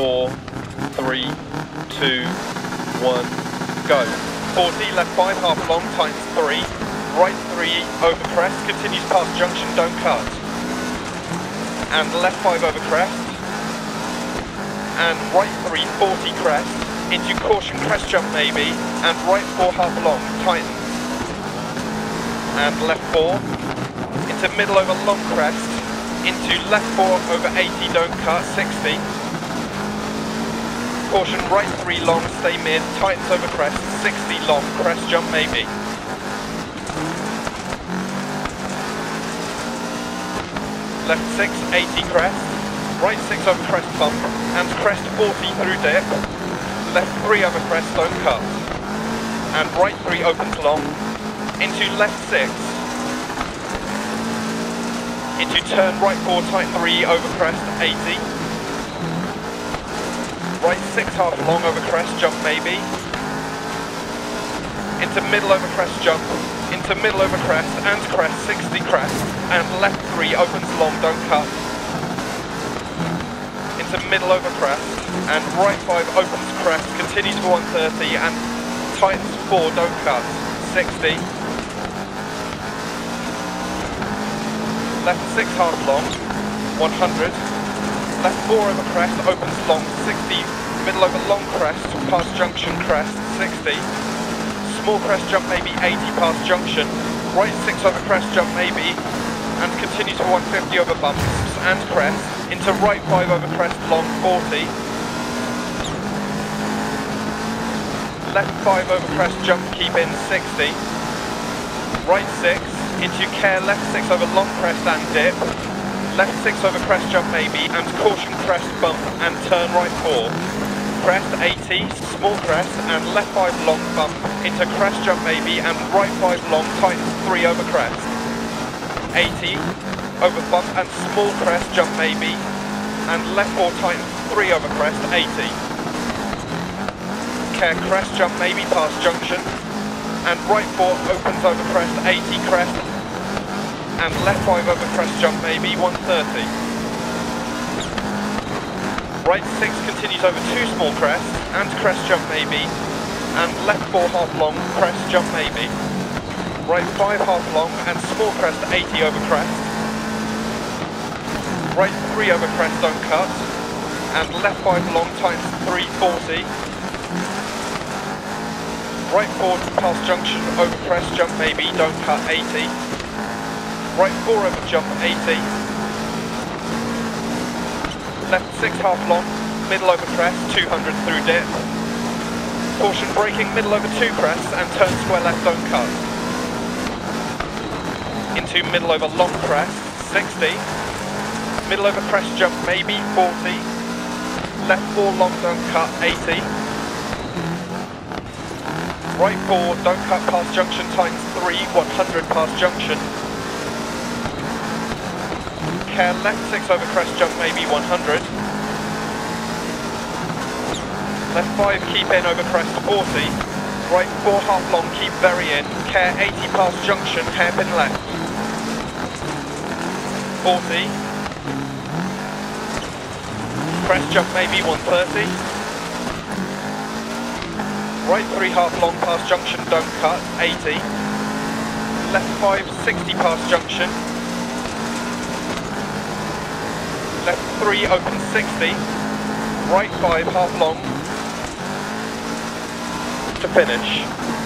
four, three, two, one, go. 40, left five, half long, times three, right three, over crest, continues past junction, don't cut. And left five over crest, and right three, 40 crest, into caution crest jump maybe, and right four, half long, tightens. And left four, into middle over long crest, into left four over 80, don't cut, 60. Caution right three long, stay mid, tightens over crest, 60 long, crest jump maybe. Left six, 80 crest, right six over crest bump, and crest 40 through dip, left three over crest, don't cut. And right three opens long, into left six, into turn right four, tight three over crest, 80. Right six half long over crest, jump maybe. Into middle over crest jump, into middle over crest and crest, 60 crest, and left three opens long, don't cut. Into middle over crest, and right five opens crest, continues for 130, and tightens four, don't cut, 60. left 6 half long, 100, left 4 over crest, opens long, 60, middle over long crest, past junction crest, 60, small crest jump maybe 80 past junction, right 6 over crest jump maybe, and continue to 150 over bumps and crest, into right 5 over crest long, 40, left 5 over crest jump keep in, 60, right 6, into care left 6 over long crest and dip, left 6 over crest jump maybe, and caution crest bump and turn right 4. Crest 80, small crest, and left 5 long bump into crest jump maybe, and right 5 long tightens 3 over crest. 80, over bump and small crest jump maybe, and left 4 tightens 3 over crest, 80. Care crest jump maybe past junction, and right 4 opens over crest, 80 crest, and left 5 over crest jump maybe, 130. Right 6 continues over 2 small crest, and crest jump maybe, and left 4 half long, crest jump maybe. Right 5 half long, and small crest 80 over crest. Right 3 over crest, don't cut, and left 5 long times 340. Right 4 past junction, over crest, jump maybe, don't cut, 80. Right 4 over jump, 80. Left 6 half long, middle over crest, 200 through dip. Caution braking, middle over 2 crest, and turn square left, don't cut. Into middle over long crest, 60. Middle over crest jump, maybe, 40. Left 4 long, don't cut, 80. Right 4, don't cut past junction times 3, 100 past junction. Left 6 over crest jump maybe 100. Left 5 keep in over crest 40. Right 4 half long keep very in. Care 80 past junction hairpin left. 40. Crest jump maybe 130. Right 3 half long past junction, don't cut, 80. Left 5, 60 past junction. Left 3 open 60. Right 5 half long to finish.